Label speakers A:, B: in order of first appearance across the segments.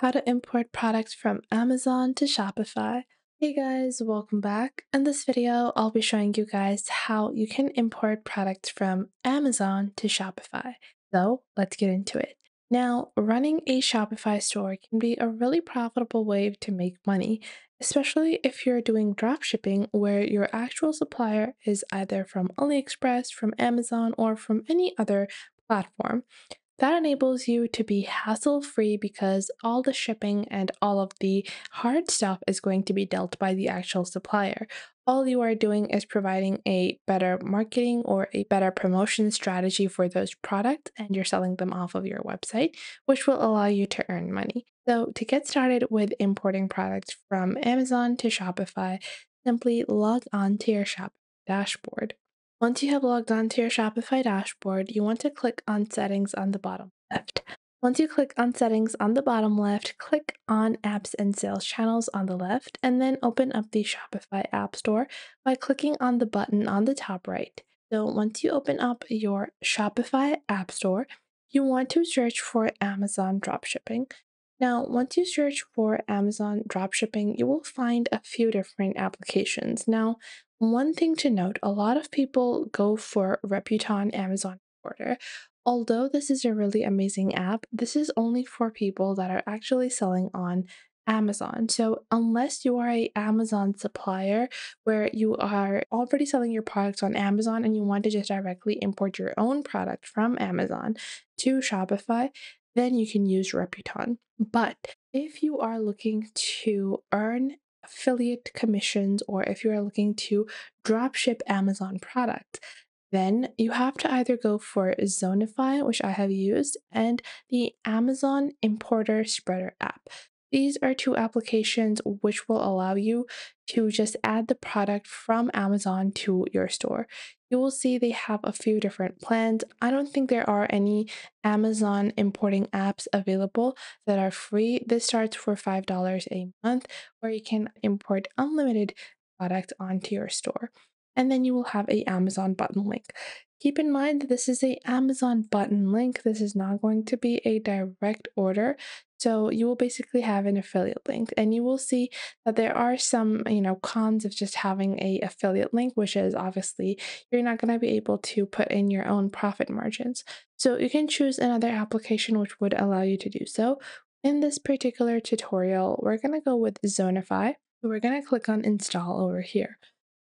A: How to import products from Amazon to Shopify. Hey guys, welcome back. In this video, I'll be showing you guys how you can import products from Amazon to Shopify. So let's get into it. Now, running a Shopify store can be a really profitable way to make money, especially if you're doing dropshipping where your actual supplier is either from AliExpress, from Amazon, or from any other platform. That enables you to be hassle free because all the shipping and all of the hard stuff is going to be dealt by the actual supplier. All you are doing is providing a better marketing or a better promotion strategy for those products, and you're selling them off of your website, which will allow you to earn money. So, to get started with importing products from Amazon to Shopify, simply log on to your shop dashboard. Once you have logged on to your Shopify dashboard, you want to click on Settings on the bottom left. Once you click on Settings on the bottom left, click on Apps and Sales Channels on the left, and then open up the Shopify App Store by clicking on the button on the top right. So once you open up your Shopify App Store, you want to search for Amazon Dropshipping. Now, once you search for Amazon dropshipping, you will find a few different applications. Now, one thing to note a lot of people go for Reputon Amazon Order. Although this is a really amazing app, this is only for people that are actually selling on Amazon. So, unless you are a Amazon supplier where you are already selling your products on Amazon and you want to just directly import your own product from Amazon to Shopify, then you can use Reputon. But if you are looking to earn affiliate commissions or if you are looking to dropship Amazon products, then you have to either go for Zonify, which I have used, and the Amazon Importer Spreadr app. These are two applications which will allow you to just add the product from Amazon to your store. You will see they have a few different plans. I don't think there are any Amazon importing apps available that are free. This starts for $5 a month, where you can import unlimited product onto your store. And then you will have a Amazon button link. Keep in mind this is a Amazon button link. This is not going to be a direct order. So you will basically have an affiliate link and you will see that there are some, you know, cons of just having a affiliate link, which is obviously you're not going to be able to put in your own profit margins. So you can choose another application which would allow you to do so. In this particular tutorial, we're going to go with Zonify. We're going to click on install over here.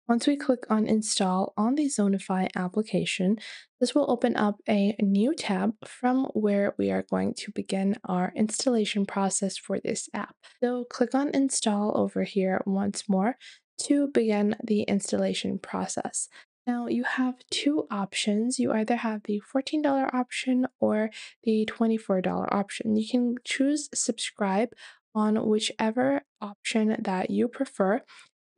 A: Once we click on install on the Zonify application, this will open up a new tab from where we are going to begin our installation process for this app. So click on install over here once more to begin the installation process. Now you have two options. You either have the $14 option or the $24 option. You can choose subscribe on whichever option that you prefer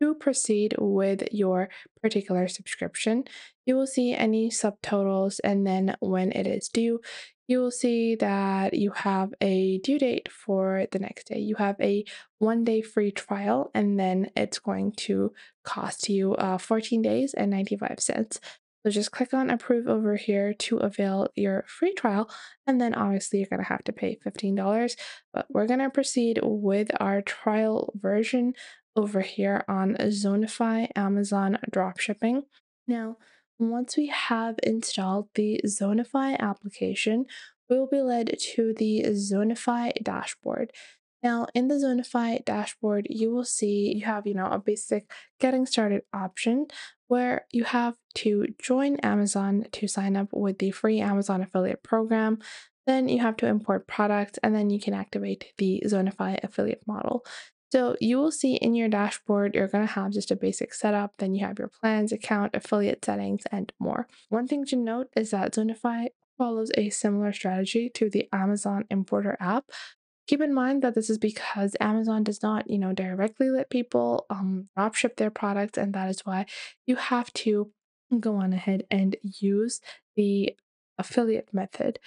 A: to proceed with your particular subscription, you will see any subtotals, and then when it is due, you will see that you have a due date for the next day. You have a one day free trial, and then it's going to cost you uh, 14 days and 95 cents. So just click on approve over here to avail your free trial. And then obviously you're going to have to pay $15. But we're going to proceed with our trial version over here on Zonify Amazon dropshipping. Now, once we have installed the Zonify application, we will be led to the Zonify dashboard. Now, in the Zonify dashboard, you will see you have, you know, a basic getting started option where you have to join Amazon to sign up with the free Amazon affiliate program. Then you have to import products and then you can activate the Zonify affiliate model. So you will see in your dashboard, you're going to have just a basic setup. Then you have your plans, account, affiliate settings, and more. One thing to note is that Zonify follows a similar strategy to the Amazon importer app. Keep in mind that this is because Amazon does not, you know, directly let people um, drop ship their products, and that is why you have to go on ahead and use the affiliate method.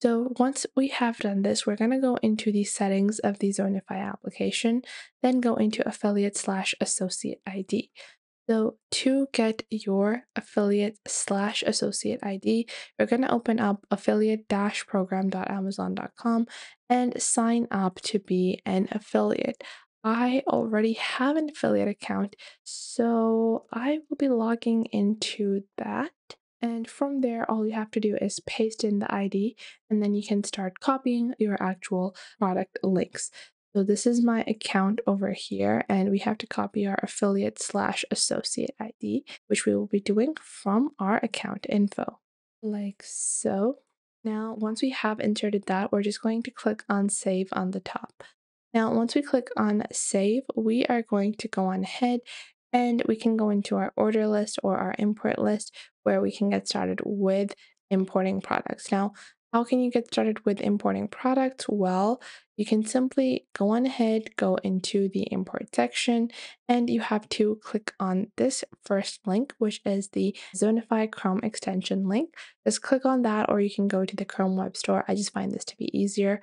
A: So once we have done this, we're going to go into the settings of the Zonify application, then go into affiliate slash associate ID. So to get your affiliate slash associate ID, you're going to open up affiliate-program.amazon.com and sign up to be an affiliate. I already have an affiliate account, so I will be logging into that. And from there, all you have to do is paste in the ID, and then you can start copying your actual product links. So this is my account over here, and we have to copy our affiliate slash associate ID, which we will be doing from our account info, like so. Now, once we have inserted that, we're just going to click on save on the top. Now, once we click on save, we are going to go on ahead and we can go into our order list or our import list where we can get started with importing products. Now, how can you get started with importing products? Well, you can simply go on ahead, go into the import section, and you have to click on this first link, which is the Zonify Chrome extension link. Just click on that, or you can go to the Chrome Web Store. I just find this to be easier.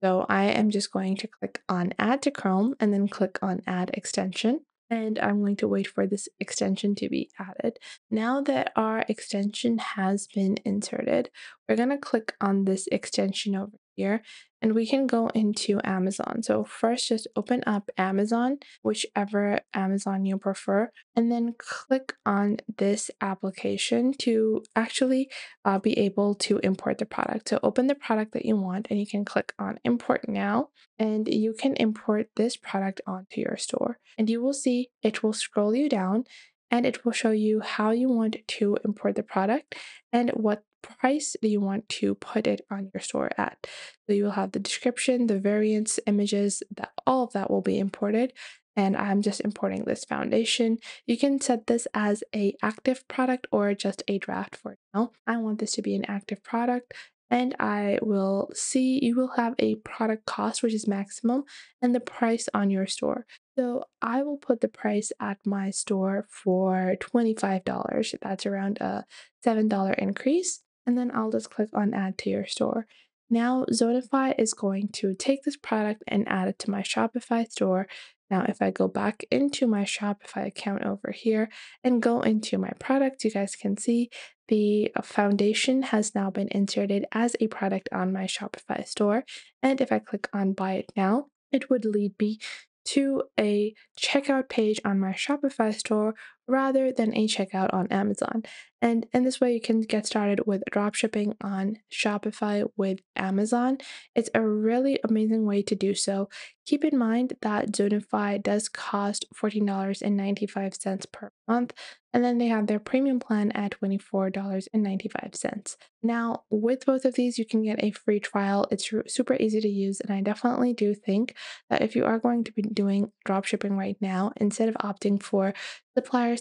A: So I am just going to click on add to Chrome and then click on add extension and I'm going to wait for this extension to be added. Now that our extension has been inserted, we're going to click on this extension over here and we can go into Amazon. So first just open up Amazon, whichever Amazon you prefer, and then click on this application to actually uh, be able to import the product. So open the product that you want and you can click on import now and you can import this product onto your store and you will see it will scroll you down and it will show you how you want to import the product and what price that you want to put it on your store at. So you will have the description, the variants, images, that all of that will be imported. And I'm just importing this foundation. You can set this as a active product or just a draft for now. I want this to be an active product and I will see you will have a product cost, which is maximum, and the price on your store. So I will put the price at my store for $25. That's around a $7 increase. And then I'll just click on add to your store. Now Zonify is going to take this product and add it to my Shopify store. Now, if I go back into my Shopify account over here and go into my product, you guys can see the uh, foundation has now been inserted as a product on my Shopify store. And if I click on buy it now, it would lead me to a checkout page on my Shopify store rather than a checkout on Amazon. And in this way, you can get started with dropshipping on Shopify with Amazon. It's a really amazing way to do so. Keep in mind that Zonify does cost $14.95 per month, and then they have their premium plan at $24.95. Now, with both of these, you can get a free trial. It's super easy to use, and I definitely do think that if you are going to be doing dropshipping right now, instead of opting for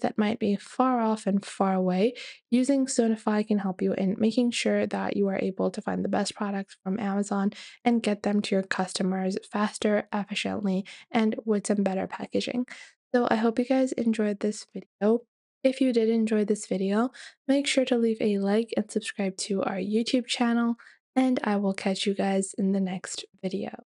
A: that might be far off and far away, using Zonify can help you in making sure that you are able to find the best products from Amazon and get them to your customers faster, efficiently, and with some better packaging. So I hope you guys enjoyed this video. If you did enjoy this video, make sure to leave a like and subscribe to our YouTube channel, and I will catch you guys in the next video.